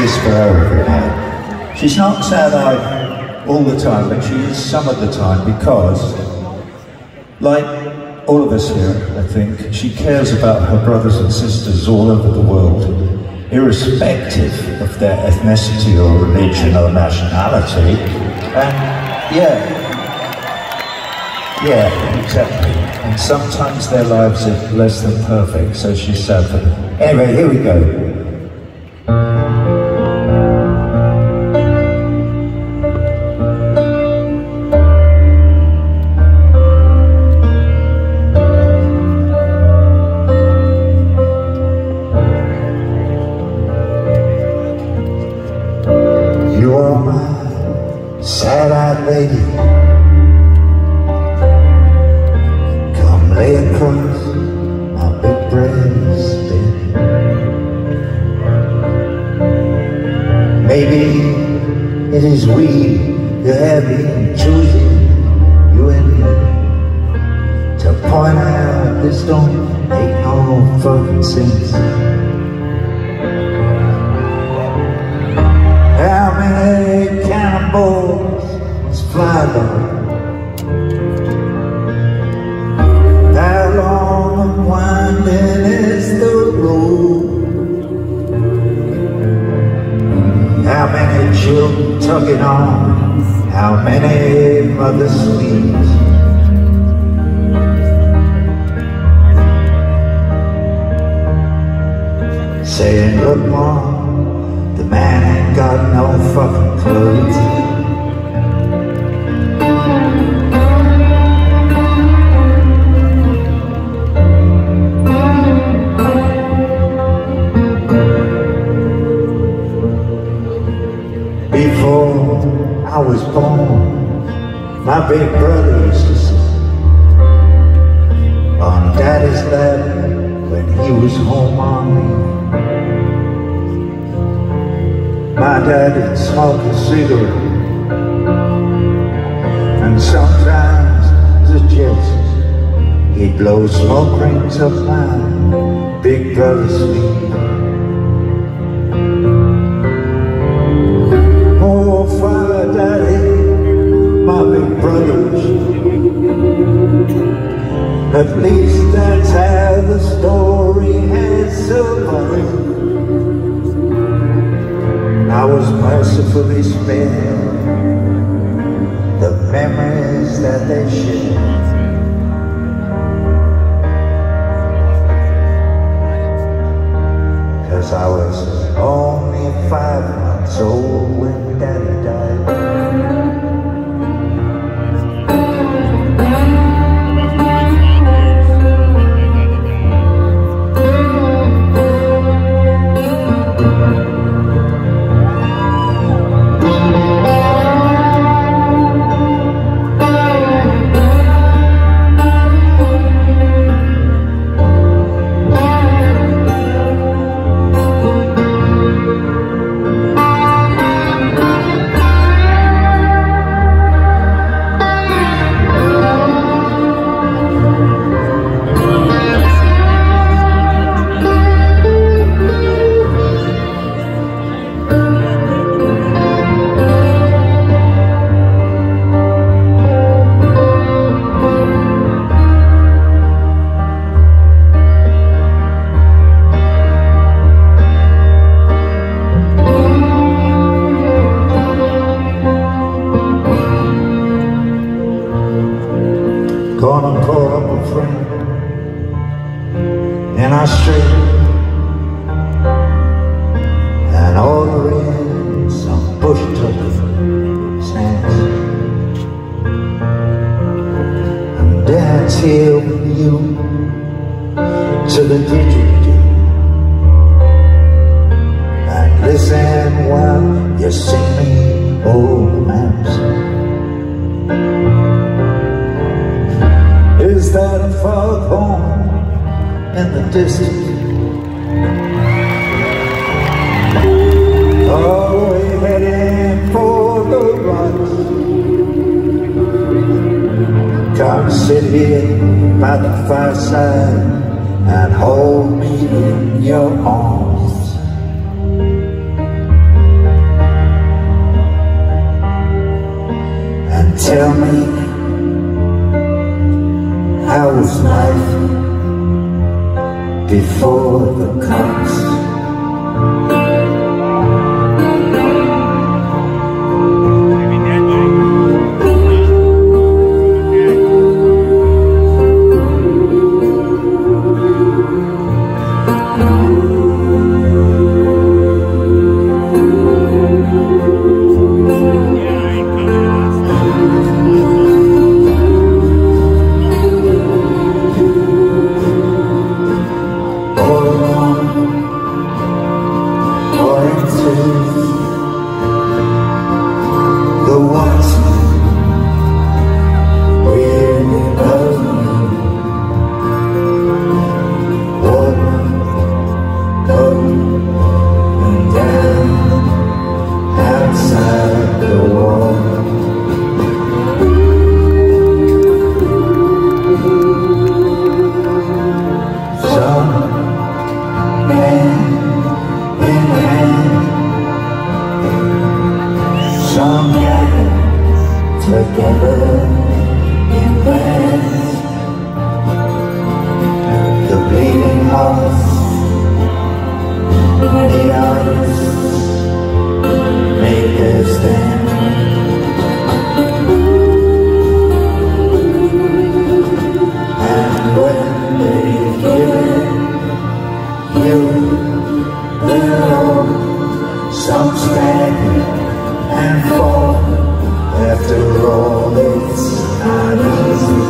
this for her She's not sad-eyed all the time, but she is some of the time because, like all of us here, I think, she cares about her brothers and sisters all over the world, irrespective of their ethnicity or religion or nationality. And yeah, yeah, exactly. And sometimes their lives are less than perfect, so she's sad for them. Anyway, here we go. Maybe it is we that have been choosing, you and me, to point out this don't make no fucking sense. How many cannibals is fly though? How long and winding she'll tuck it on How many mothers sleep. Saying, look mom, the man ain't got no fucking clothes before I was born, my big brother used to sit on daddy's lap when he was home on me. My daddy smoked a cigarette and sometimes the jets he'd blow smoke rings of my big brother's sleeve. brothers. At least that's how Dance here with you till the didgeridoo. And listen while you sing me old maps. Is that a foghorn in the distance? sit by the fireside and hold me in your arms. And tell me how was life before the coming. you. The road Some stand and fall. After all it's not easy.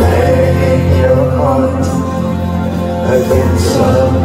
Laying your heart against love